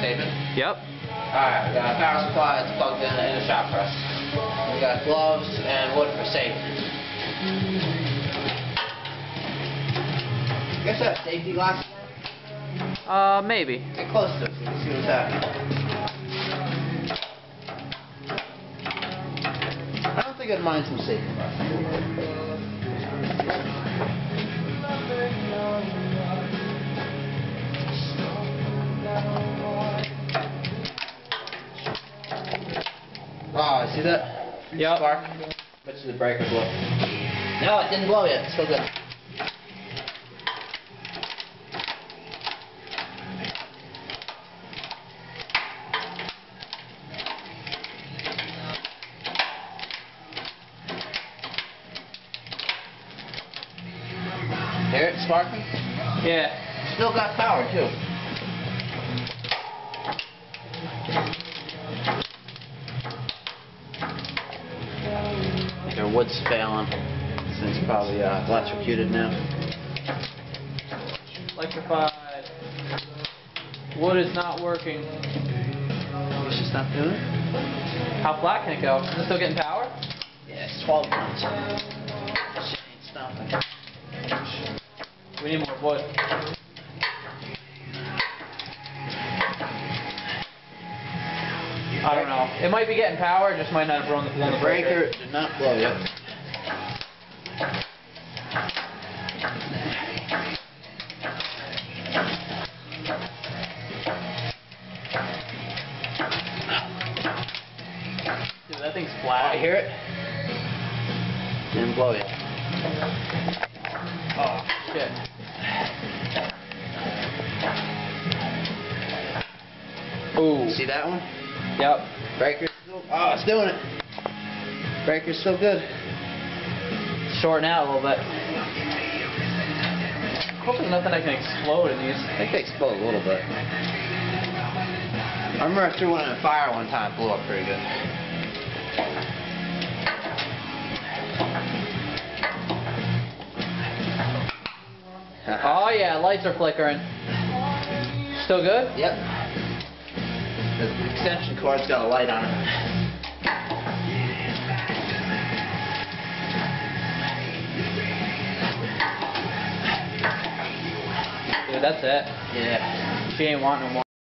Taping? Yep. Alright, we got a power supply that's plugged in in the shop press. We got gloves and wood for safety. Guess that safety glass? Uh, maybe. Get close to it so you can see what's happening. I don't think I'd mind some safety glass. Oh, see that? Yep. Spark? Bet you the breaker blew. No, it didn't blow yet. It's still good. Hear it sparking? Yeah. Still got power too. I wood's failing. Thing's probably uh, electrocuted now. Electrified. Wood is not working. It's just not doing it? How flat can it go? Is it still getting power? Yeah, it's 12 months. Shit ain't stopping. We need more wood. I don't know. It might be getting power, it just might not have blown the, blown The the breaker did not blow yet. Dude, that thing's I flat. Oh, hear it. Didn't blow yet. Oh, shit. Ooh. See that one? Yep. Breaker's still. Oh, it's doing it. Breaker's still good. Shorten out a little bit. Hope there's nothing that can explode in these. I think they explode a little bit. I remember I threw one in a fire one time, it blew up pretty good. Oh yeah, lights are flickering. Still good? Yep. The extension cord's got a light on it. Dude, that's it. Yeah. She ain't wanting no more.